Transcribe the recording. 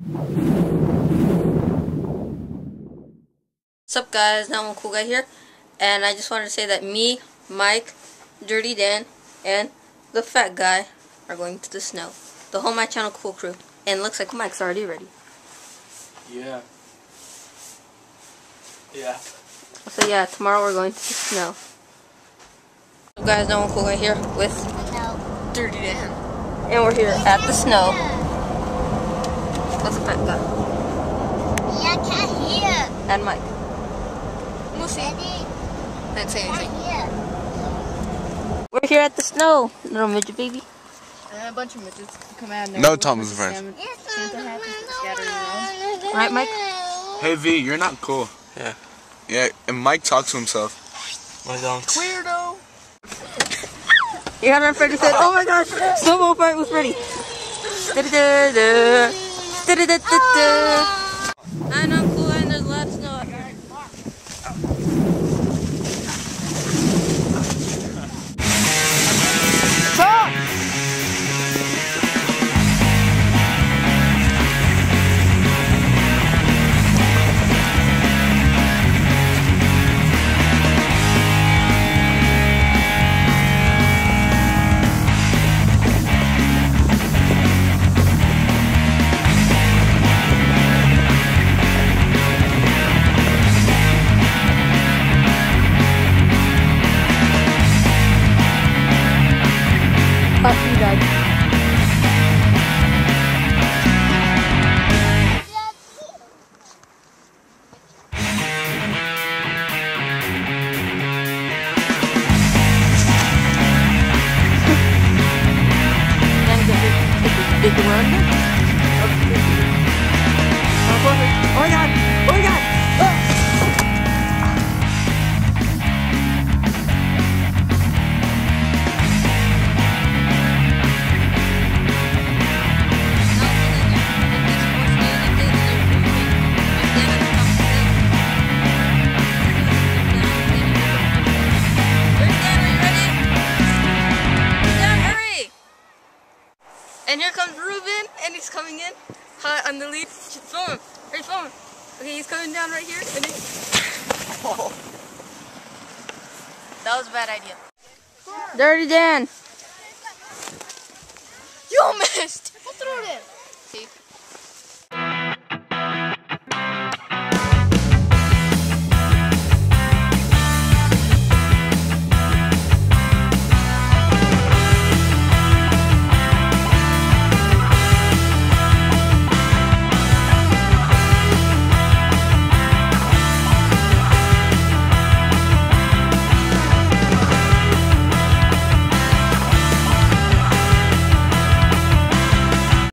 What's up guys, now I'm Cool Guy here, and I just wanted to say that me, Mike, Dirty Dan, and the Fat Guy are going to the snow. The whole My Channel Cool crew. And looks like Mike's already ready. Yeah. Yeah. So yeah, tomorrow we're going to the snow. So guys, now I'm Cool Guy here with Dirty Dan. And we're here at the snow. That's a Yeah, I can't hear. And Mike. We'll see. Daddy, Don't say anything. We're here at the snow, little midget baby. And a bunch of midgets come out. No Thomas and Friends. Santa hats and scattering around. Right, Mike? Hey V, you're not cool. Yeah. Yeah, and Mike talks to himself. My don't. Weirdo. You got our friend who said, oh my gosh, snowball fight was ready. Da-da-da-da. Da-da-da-da-da. And I'm cool and big run. And here comes Ruben, and he's coming in hot on the lead. Film him. Hurry, film him. Okay, he's coming down right here. And then... That was a bad idea. Dirty Dan. You missed. I'll throw it in. See?